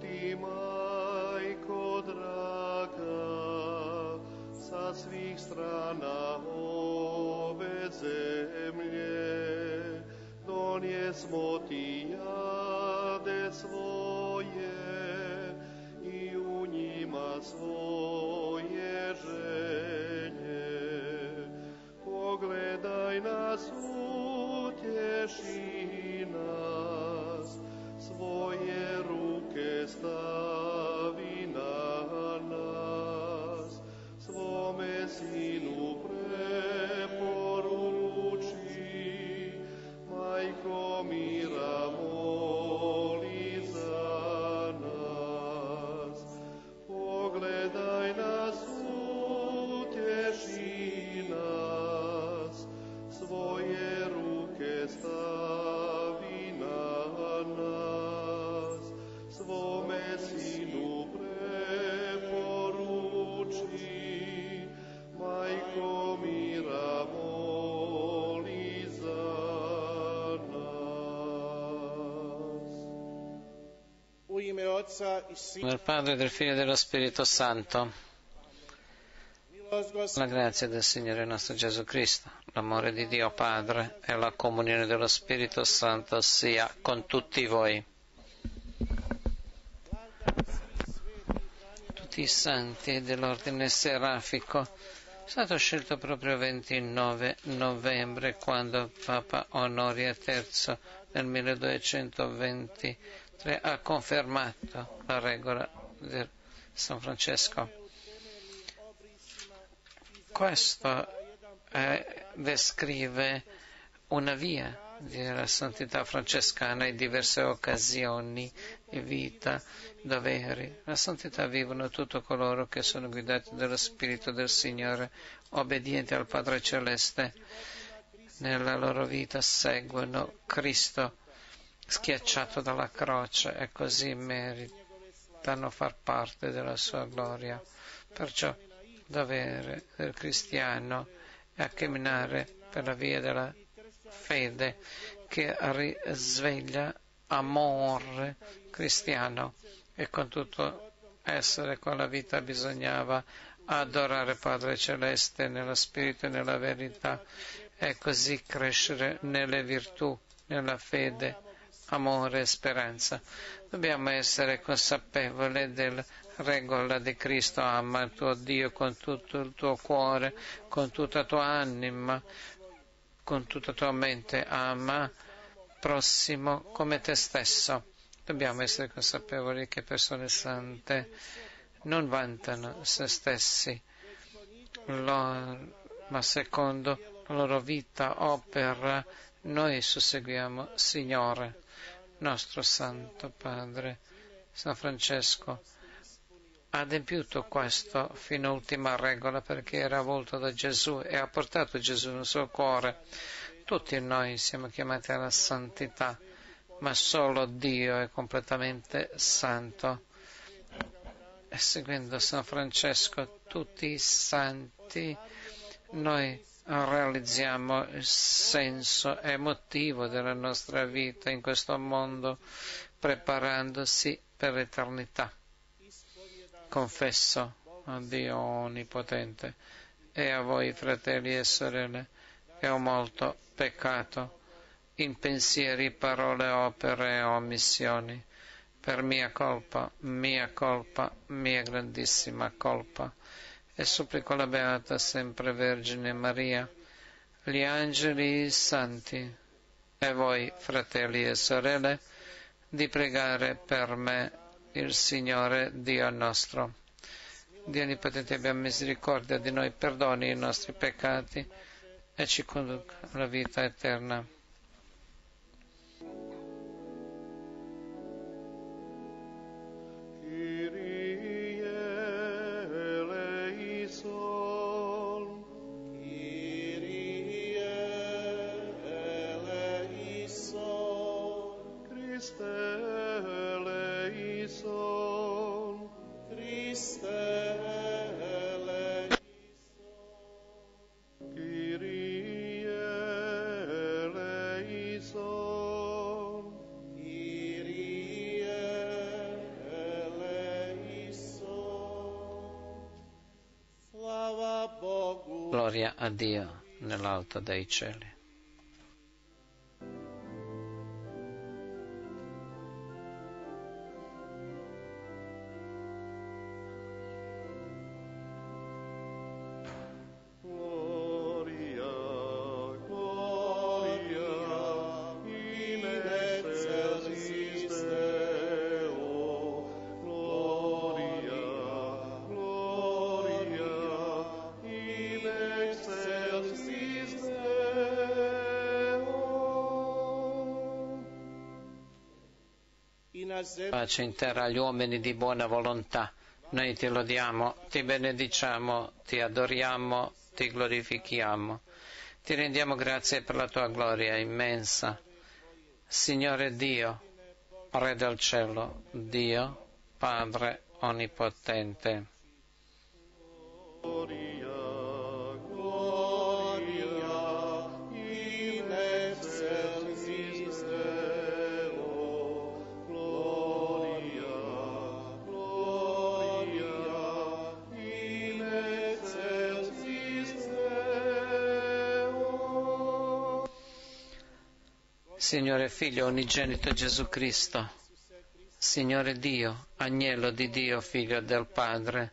Ti, majko draga, sa svih strana ove zemlje. Donijesmo ti jade svoje i u njima svoje Nel Padre, del Figlio e dello Spirito Santo, la grazia del Signore nostro Gesù Cristo, l'amore di Dio Padre e la comunione dello Spirito Santo sia con tutti voi. Tutti i santi dell'ordine serafico. È stato scelto proprio 29 novembre quando Papa Onorio III nel 1223 ha confermato la regola di San Francesco. Questo eh, descrive una via della santità francescana in diverse occasioni di vita, doveri. La santità vivono tutti coloro che sono guidati dallo Spirito del Signore, obbedienti al Padre Celeste. Nella loro vita seguono Cristo schiacciato dalla croce e così meritano far parte della sua gloria. Perciò il dovere del cristiano è a camminare per la via della fede che risveglia amore cristiano. E con tutto essere con la vita bisognava adorare Padre Celeste nello spirito e nella verità. E così crescere nelle virtù, nella fede, amore e speranza. Dobbiamo essere consapevoli della regola di Cristo, ama il tuo Dio con tutto il tuo cuore, con tutta la tua anima, con tutta la tua mente, ama prossimo come te stesso. Dobbiamo essere consapevoli che persone sante non vantano se stessi, ma secondo la loro vita opera noi susseguiamo Signore, nostro Santo Padre, San Francesco. Ha adempiuto questo fino all'ultima regola perché era volto da Gesù e ha portato Gesù nel suo cuore. Tutti noi siamo chiamati alla santità, ma solo Dio è completamente santo. E seguendo San Francesco, tutti i santi, noi realizziamo il senso e motivo della nostra vita in questo mondo, preparandosi per l'eternità. Confesso a Dio Onnipotente e a voi fratelli e sorelle che ho molto peccato in pensieri, parole, opere e omissioni per mia colpa, mia colpa, mia grandissima colpa. E supplico la Beata sempre Vergine Maria, gli angeli santi, e voi, fratelli e sorelle, di pregare per me il Signore Dio nostro. Dio Onnipotente abbia misericordia di noi, perdoni i nostri peccati e ci conduca alla vita eterna. Nell'alto dei cieli. Gloria, Pace in terra agli uomini di buona volontà. Noi ti lodiamo, ti benediciamo, ti adoriamo, ti glorifichiamo. Ti rendiamo grazie per la tua gloria immensa. Signore Dio, Re del cielo, Dio, Padre onnipotente. Signore Figlio unigenito Gesù Cristo, Signore Dio, Agnello di Dio, Figlio del Padre,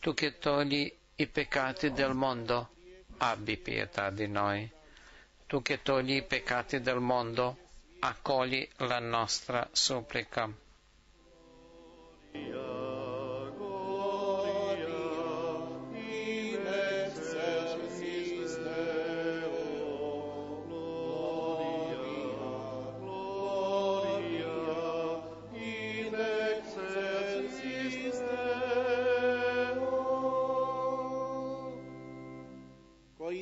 tu che togli i peccati del mondo, abbi pietà di noi. Tu che togli i peccati del mondo, accogli la nostra supplica.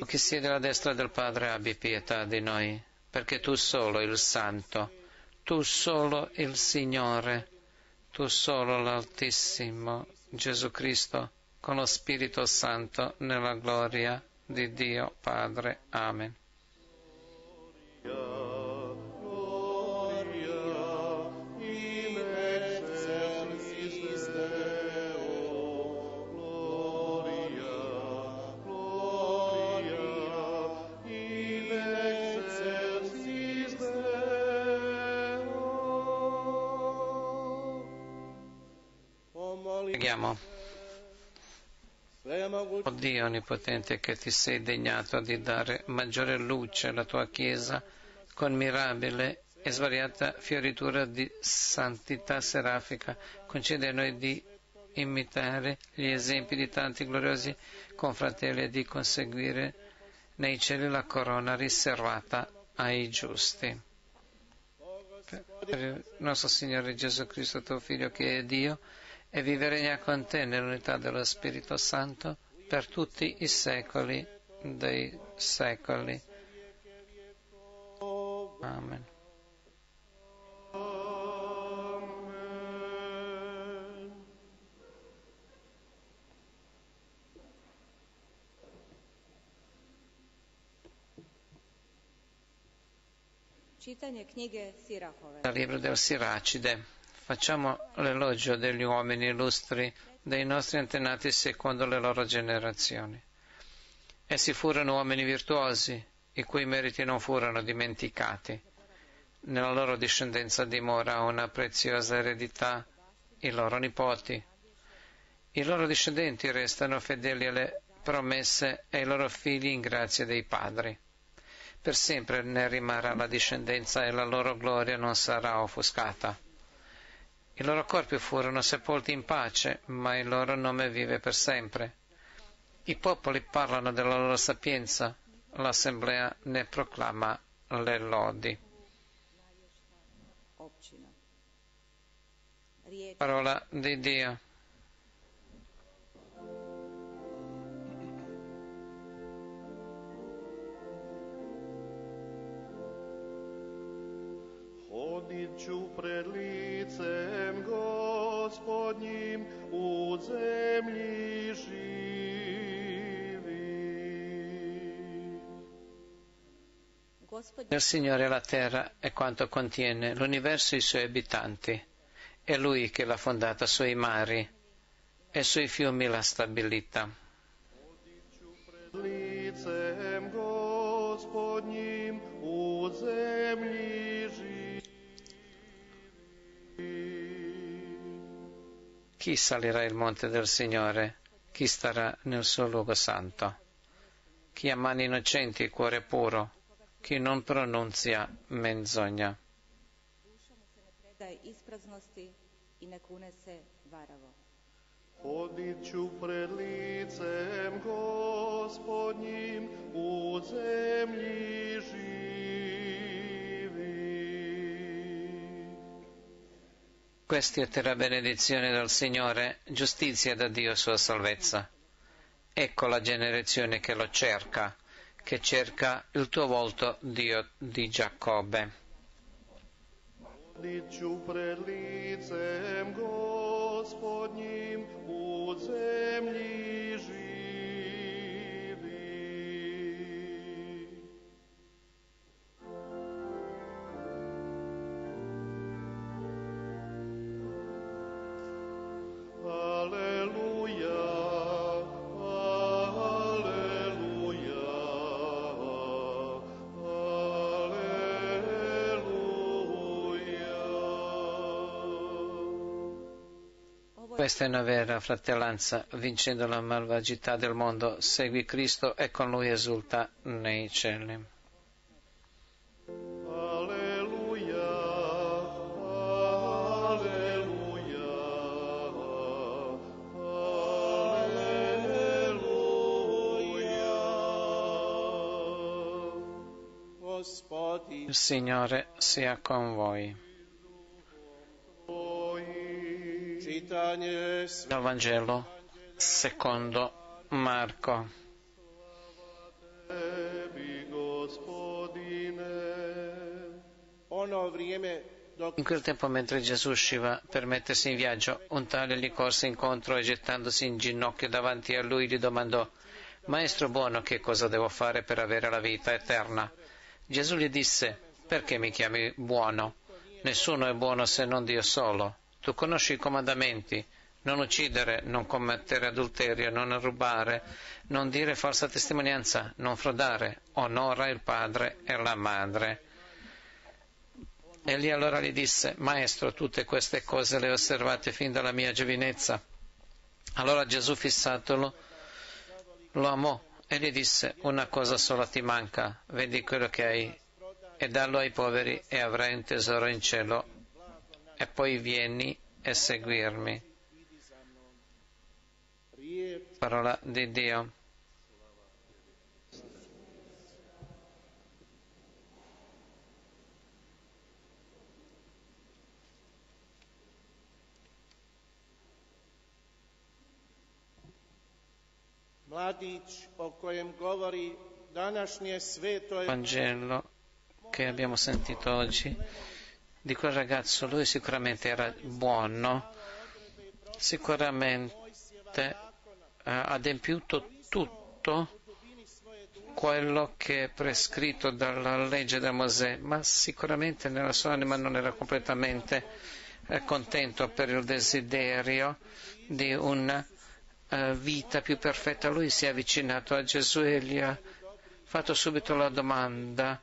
Che siedi alla destra del Padre, abbi pietà di noi, perché tu solo il Santo, tu solo il Signore, tu solo l'Altissimo, Gesù Cristo, con lo Spirito Santo, nella gloria di Dio Padre. Amen. Dio Onnipotente che ti sei degnato di dare maggiore luce alla tua Chiesa con mirabile e svariata fioritura di santità serafica, concede a noi di imitare gli esempi di tanti gloriosi confratelli e di conseguire nei cieli la corona riservata ai giusti. Per il nostro Signore Gesù Cristo, tuo Figlio che è Dio, e vive regna con te nell'unità dello Spirito Santo per tutti i secoli dei secoli. Amen. Dal libro del Siracide facciamo l'elogio degli uomini illustri dei nostri antenati secondo le loro generazioni. Essi furono uomini virtuosi, i cui meriti non furono dimenticati. Nella loro discendenza dimora una preziosa eredità, i loro nipoti. I loro discendenti restano fedeli alle promesse e i loro figli in grazia dei padri. Per sempre ne rimarrà la discendenza e la loro gloria non sarà offuscata. I loro corpi furono sepolti in pace, ma il loro nome vive per sempre. I popoli parlano della loro sapienza, l'assemblea ne proclama le lodi. Parola di Dio. Hodit ću pred licem gospodnjim u zemlji živi. Del Signore è la terra e quanto contiene, l'universo e i suoi abitanti. È Lui che l'ha fondata sui mari e sui fiumi l'ha stabilita. Pred licem Gospodnjim u zemlji Chi salirà il monte del Signore? Chi starà nel suo luogo santo? Chi ha mani innocenti e cuore puro? Chi non pronunzia menzogna? Hodit pred licem Gospodnjim u zemlji È la benedizione del Signore, giustizia da Dio sua salvezza. Ecco la generazione che lo cerca, che cerca il tuo volto, Dio di Giacobbe. Ću pred licem Gospodnjim u zemlji. Questa è una vera fratellanza, vincendo la malvagità del mondo, segui Cristo e con Lui esulta nei cieli. Il Signore sia con voi. Dal Vangelo secondo Marco. dok In quel tempo, mentre Gesù usciva per mettersi in viaggio, un tale gli corse incontro e gettandosi in ginocchio davanti a lui gli domandò, Maestro buono, che cosa devo fare per avere la vita eterna? Gesù gli disse, Perché mi chiami buono? Nessuno è buono se non Dio solo. Tu conosci i comandamenti, non uccidere, non commettere adulterio, non rubare, non dire falsa testimonianza, non frodare, onora il padre e la madre. Egli allora gli disse, Maestro, tutte queste cose le ho osservate fin dalla mia giovinezza. Allora Gesù fissatolo lo amò e gli disse, una cosa sola ti manca, vendi quello che hai e dallo ai poveri e avrai un tesoro in cielo e poi vieni e seguirmi. Parola di Dio. mladić o kojem govori današnje sveto Vangelo che abbiamo sentito oggi di quel ragazzo, lui sicuramente era buono, sicuramente eh, ha adempiuto tutto quello che è prescritto dalla legge di Mosè, ma sicuramente nella sua anima non era completamente eh, contento per il desiderio di una eh, vita più perfetta. Lui si è avvicinato a Gesù e gli ha fatto subito la domanda,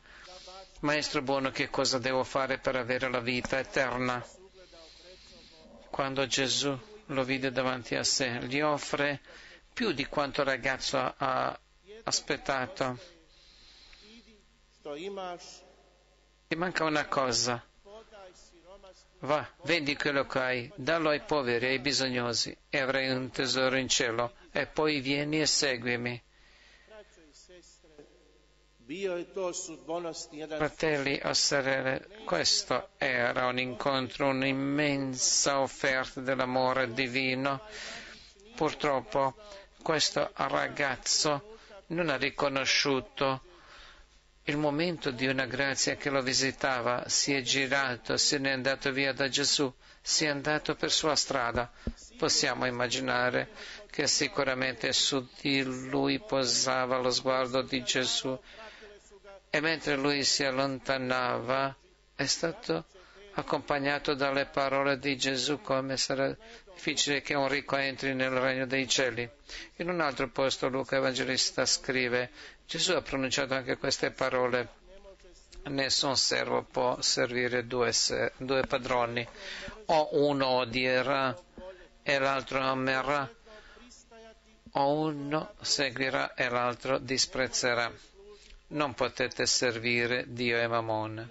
Maestro buono, che cosa devo fare per avere la vita eterna? Quando Gesù lo vide davanti a sé, gli offre più di quanto il ragazzo ha aspettato. Ti manca una cosa. Va, vendi quello che hai, dallo ai poveri ai bisognosi e avrai un tesoro in cielo e poi vieni e seguimi. Fratelli o sorelle, questo era un incontro, un'immensa offerta dell'amore divino. Purtroppo questo ragazzo non ha riconosciuto il momento di una grazia che lo visitava, si è girato, se n'è andato via da Gesù, si è andato per sua strada. Possiamo immaginare che sicuramente su di lui posava lo sguardo di Gesù e mentre lui si allontanava è stato accompagnato dalle parole di Gesù come sarà difficile che un ricco entri nel regno dei cieli. In un altro posto Luca Evangelista scrive Gesù ha pronunciato anche queste parole nessun servo può servire due, due padroni. O uno odierà e l'altro amerà. O uno seguirà e l'altro disprezzerà non potete servire Dio e Mammone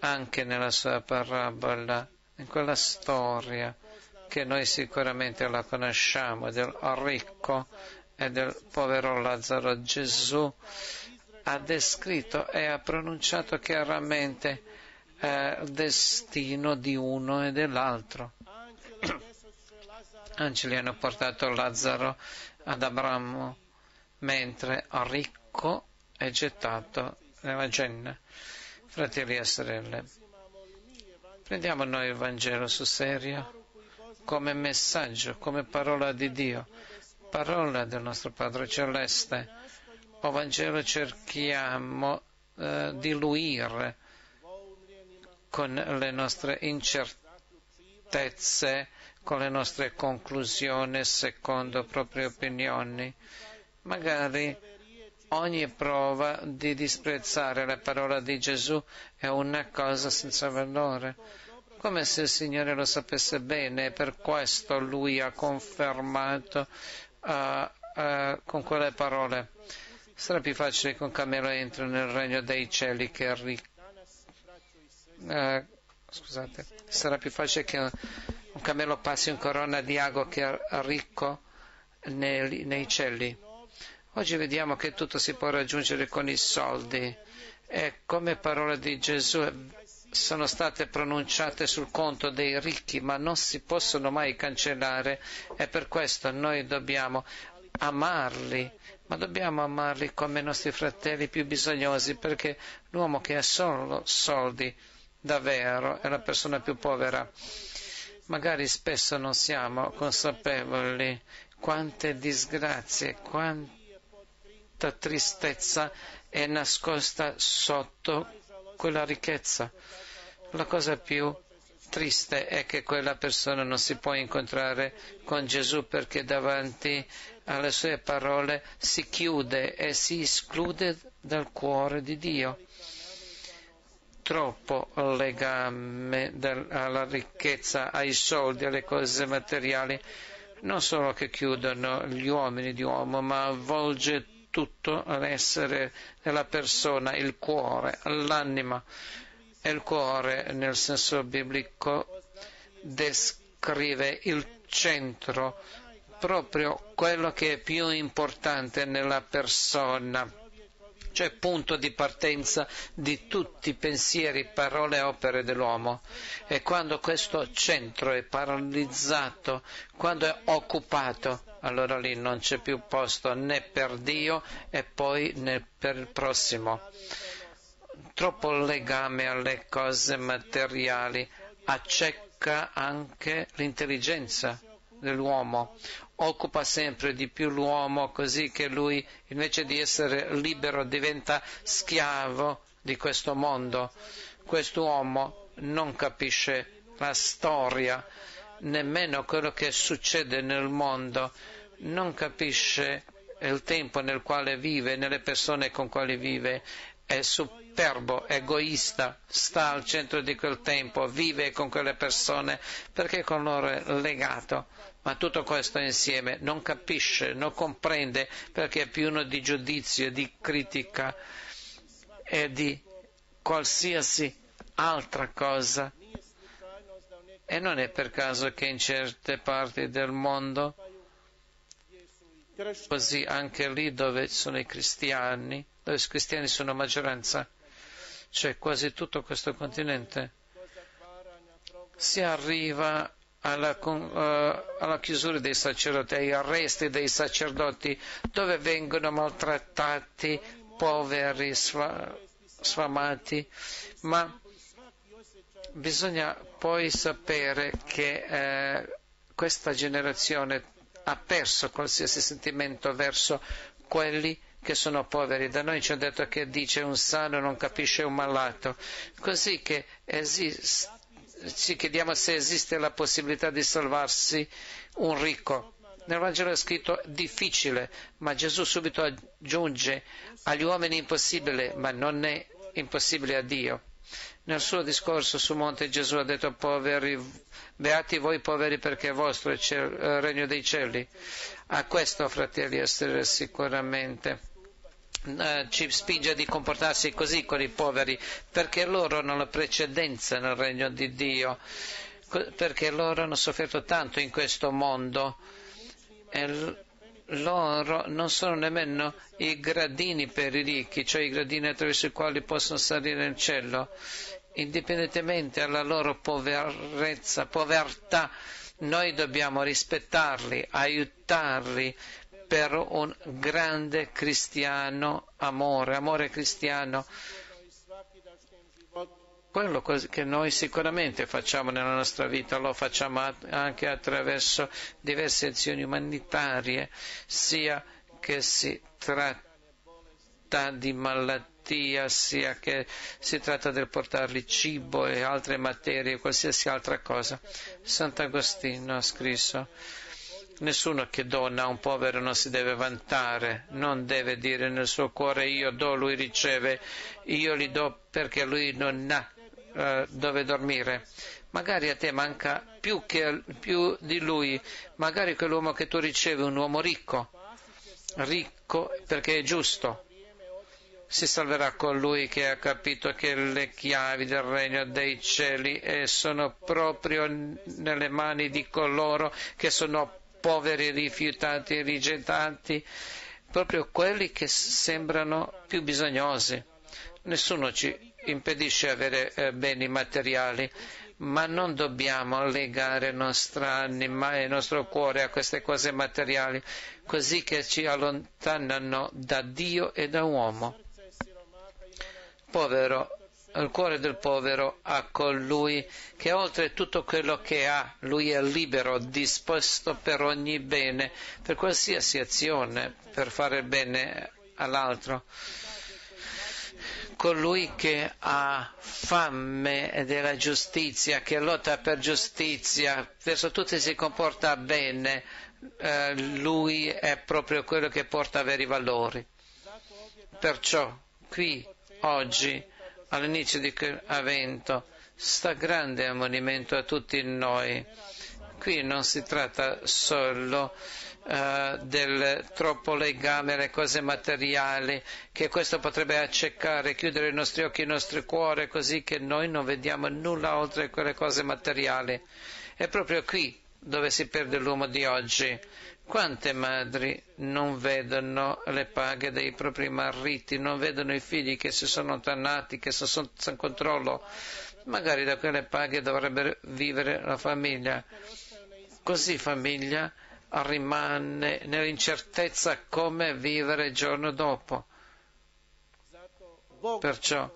anche nella sua parabola in quella storia che noi sicuramente la conosciamo del ricco e del povero Lazzaro Gesù ha descritto e ha pronunciato chiaramente eh, il destino di uno e dell'altro. Angeli hanno portato Lazzaro ad Abramo, mentre ricco è gettato nella genna. Fratelli e sorelle, prendiamo noi il Vangelo sul serio come messaggio, come parola di Dio, parola del nostro Padre Celeste o Vangelo cerchiamo eh, di luire con le nostre incertezze, con le nostre conclusioni secondo proprie opinioni. Magari ogni prova di disprezzare la parola di Gesù è una cosa senza valore, come se il Signore lo sapesse bene e per questo Lui ha confermato uh, uh, con quelle parole Sarà più facile che un cammello entri nel regno dei cieli che ri... eh, scusate, sarà più facile che un cammello passi in corona di ago che ricco nei, nei cieli. Oggi vediamo che tutto si può raggiungere con i soldi e come parole di Gesù sono state pronunciate sul conto dei ricchi, ma non si possono mai cancellare e per questo noi dobbiamo amarli ma dobbiamo amarli come i nostri fratelli più bisognosi perché l'uomo che ha solo soldi davvero è la persona più povera. Magari spesso non siamo consapevoli quante disgrazie, quanta tristezza è nascosta sotto quella ricchezza. La cosa più triste è che quella persona non si può incontrare con Gesù perché davanti alle sue parole si chiude e si esclude dal cuore di Dio. Troppo legame alla ricchezza, ai soldi, alle cose materiali, non solo che chiudono gli uomini di uomo, ma avvolge tutto l'essere della persona, il cuore, l'anima. E il cuore, nel senso biblico, descrive il centro proprio quello che è più importante nella persona, cioè punto di partenza di tutti i pensieri, parole e opere dell'uomo. E quando questo centro è paralizzato, quando è occupato, allora lì non c'è più posto né per Dio e poi né per il prossimo. Troppo legame alle cose materiali acceca anche l'intelligenza dell'uomo occupa sempre di più l'uomo così che lui invece di essere libero diventa schiavo di questo mondo. Quest'uomo non capisce la storia, nemmeno quello che succede nel mondo, non capisce il tempo nel quale vive, nelle persone con quali vive, è superbo, egoista, sta al centro di quel tempo, vive con quelle persone perché con loro è legato ma tutto questo insieme non capisce, non comprende perché è pieno di giudizio, di critica e di qualsiasi altra cosa. E non è per caso che in certe parti del mondo, così anche lì dove sono i cristiani, dove i cristiani sono maggioranza, cioè quasi tutto questo continente, si arriva alla, uh, alla, chiusura dei sacerdoti, agli arresti dei sacerdoti, dove vengono maltrattati, poveri, sfamati, ma bisogna poi sapere che eh, questa generazione ha perso qualsiasi sentimento verso quelli che sono poveri. Da noi ci hanno detto che dice un sano non capisce un malato. Così che esiste, ci chiediamo se esiste la possibilità di salvarsi un ricco. Nel Vangelo è scritto difficile, ma Gesù subito aggiunge agli uomini impossibile, ma non è impossibile a Dio. Nel suo discorso su Monte Gesù ha detto poveri, beati voi poveri perché è vostro il regno dei cieli. A questo, fratelli, essere sicuramente eh, ci spinge di comportarsi così con i poveri, perché loro hanno la precedenza nel regno di Dio, perché loro hanno sofferto tanto in questo mondo e loro non sono nemmeno i gradini per i ricchi, cioè i gradini attraverso i quali possono salire nel cielo, indipendentemente dalla loro poverezza, povertà, noi dobbiamo rispettarli, aiutarli per un grande cristiano amore, amore cristiano. Quello che noi sicuramente facciamo nella nostra vita lo facciamo anche attraverso diverse azioni umanitarie, sia che si tratta di malattia, sia che si tratta del portargli cibo e altre materie, qualsiasi altra cosa. Sant'Agostino ha scritto Nessuno che dona a un povero non si deve vantare, non deve dire nel suo cuore io do, lui riceve, io gli do perché lui non ha uh, dove dormire. Magari a te manca più, che, più di lui, magari quell'uomo che tu ricevi è un uomo ricco, ricco perché è giusto. Si salverà colui che ha capito che le chiavi del regno dei cieli sono proprio nelle mani di coloro che sono poveri, rifiutati, rigettati, proprio quelli che sembrano più bisognosi. Nessuno ci impedisce avere eh, beni materiali, ma non dobbiamo legare il nostro anima e il nostro cuore a queste cose materiali, così che ci allontanano da Dio e da uomo. Povero il cuore del povero a colui che oltre tutto quello che ha, lui è libero, disposto per ogni bene, per qualsiasi azione, per fare bene all'altro. Colui che ha fame della giustizia, che lotta per giustizia, verso tutti si comporta bene, eh, lui è proprio quello che porta veri valori. Perciò qui oggi all'inizio di quell'avvento sta grande ammonimento a tutti noi. Qui non si tratta solo uh, del troppo legame alle cose materiali, che questo potrebbe accecare, chiudere i nostri occhi, i nostri cuori, così che noi non vediamo nulla oltre quelle cose materiali. È proprio qui dove si perde l'uomo di oggi. Quante madri non vedono le paghe dei propri mariti, non vedono i figli che si sono allontanati, che sono senza controllo? Magari da quelle paghe dovrebbe vivere la famiglia. Così famiglia rimane nell'incertezza come vivere il giorno dopo. Perciò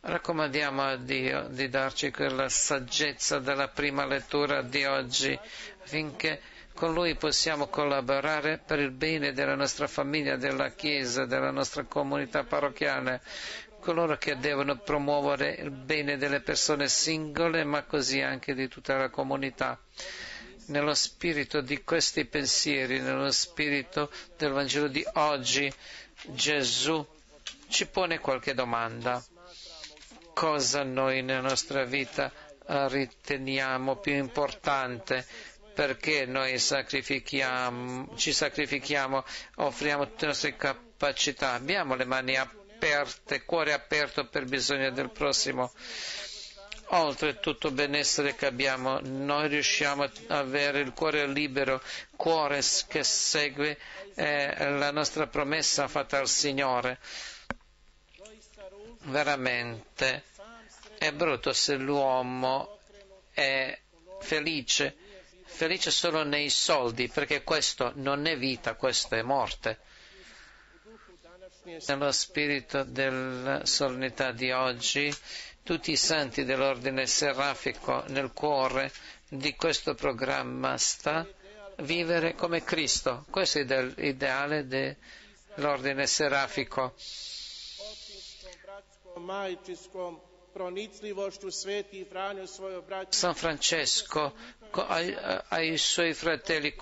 raccomandiamo a Dio di darci quella saggezza della prima lettura di oggi affinché con Lui possiamo collaborare per il bene della nostra famiglia, della Chiesa, della nostra comunità parrocchiale, coloro che devono promuovere il bene delle persone singole, ma così anche di tutta la comunità. Nello spirito di questi pensieri, nello spirito del Vangelo di oggi, Gesù ci pone qualche domanda. Cosa noi nella nostra vita riteniamo più importante? Perché noi sacrifichiamo, ci sacrifichiamo, offriamo tutte le nostre capacità, abbiamo le mani aperte, cuore aperto per bisogno del prossimo. Oltre tutto il benessere che abbiamo, noi riusciamo ad avere il cuore libero, cuore che segue eh, la nostra promessa fatta al Signore. Veramente è brutto se l'uomo è felice felice solo nei soldi, perché questo non è vita, questo è morte. Nello spirito della solennità di oggi, tutti i santi dell'ordine serafico nel cuore di questo programma sta vivere come Cristo. Questo è l'ideale de, l'ordine serafico. San Francesco co- ai, ai suoi fratelli,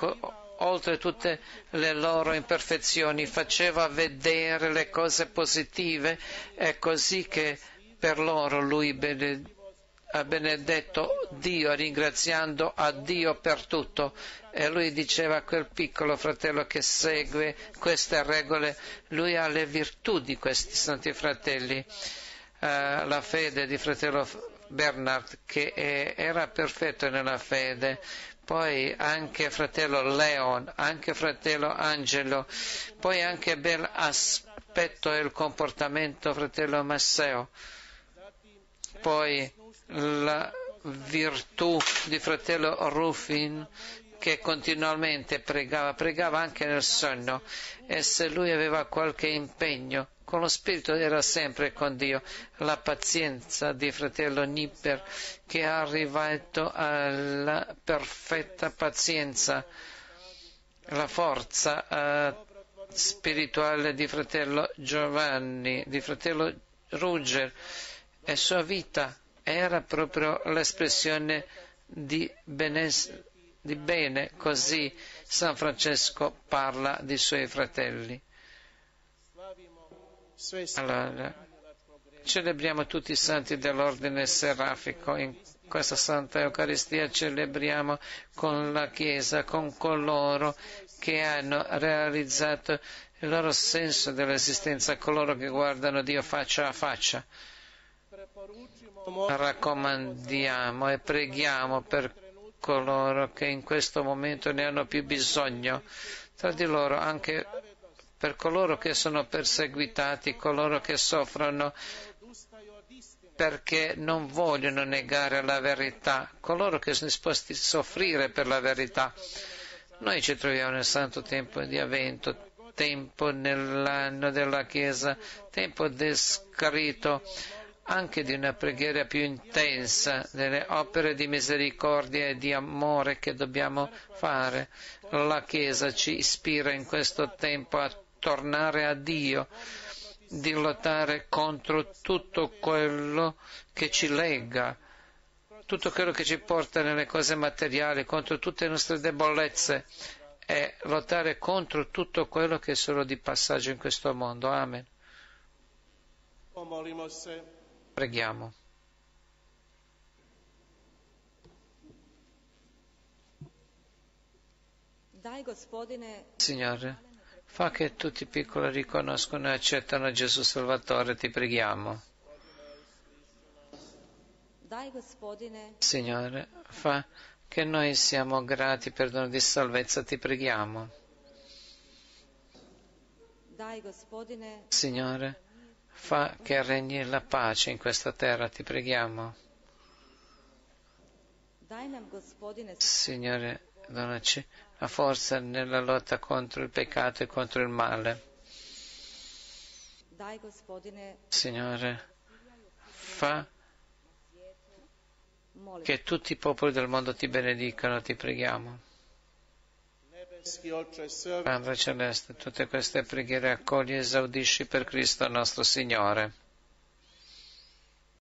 oltre tutte le loro imperfezioni, faceva vedere le cose positive, è così che per loro lui bene- ha benedetto Dio, ringraziando a Dio per tutto. E lui diceva a quel piccolo fratello che segue queste regole, lui ha le virtù di questi santi fratelli. Eh, la fede di fratello Bernard che era perfetto nella fede, poi anche fratello Leon, anche fratello Angelo, poi anche bel aspetto e il comportamento fratello Masseo, poi la virtù di fratello Rufin che continuamente pregava, pregava anche nel sonno. E se lui aveva qualche impegno con lo spirito era sempre con Dio, la pazienza di fratello Nipper che è arrivato alla perfetta pazienza, la forza eh, spirituale di fratello Giovanni, di fratello Ruger e sua vita era proprio l'espressione di, di bene, così San Francesco parla di suoi fratelli. Allora, celebriamo tutti i santi dell'ordine serafico. In questa Santa Eucaristia celebriamo con la Chiesa, con coloro che hanno realizzato il loro senso dell'esistenza, coloro che guardano Dio faccia a faccia. Raccomandiamo e preghiamo per coloro che in questo momento ne hanno più bisogno, tra di loro anche per coloro che sono perseguitati, coloro che soffrono perché non vogliono negare la verità, coloro che sono disposti a soffrire per la verità. Noi ci troviamo nel santo tempo di avvento, tempo nell'anno della Chiesa, tempo descritto anche di una preghiera più intensa, delle opere di misericordia e di amore che dobbiamo fare. La Chiesa ci ispira in questo tempo a tornare a Dio, di lottare contro tutto quello che ci lega, tutto quello che ci porta nelle cose materiali, contro tutte le nostre debolezze e lottare contro tutto quello che è solo di passaggio in questo mondo. Amen. Preghiamo. Signore, fa che tutti i piccoli riconoscono e accettano Gesù Salvatore, ti preghiamo. Signore, fa che noi siamo grati per dono di salvezza, ti preghiamo. Signore, fa che regni la pace in questa terra, ti preghiamo. Signore, donaci la forza nella lotta contro il peccato e contro il male. Signore, fa che tutti i popoli del mondo ti benedicano, ti preghiamo. Padre Celeste, tutte queste preghiere accogli e esaudisci per Cristo nostro Signore.